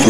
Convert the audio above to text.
We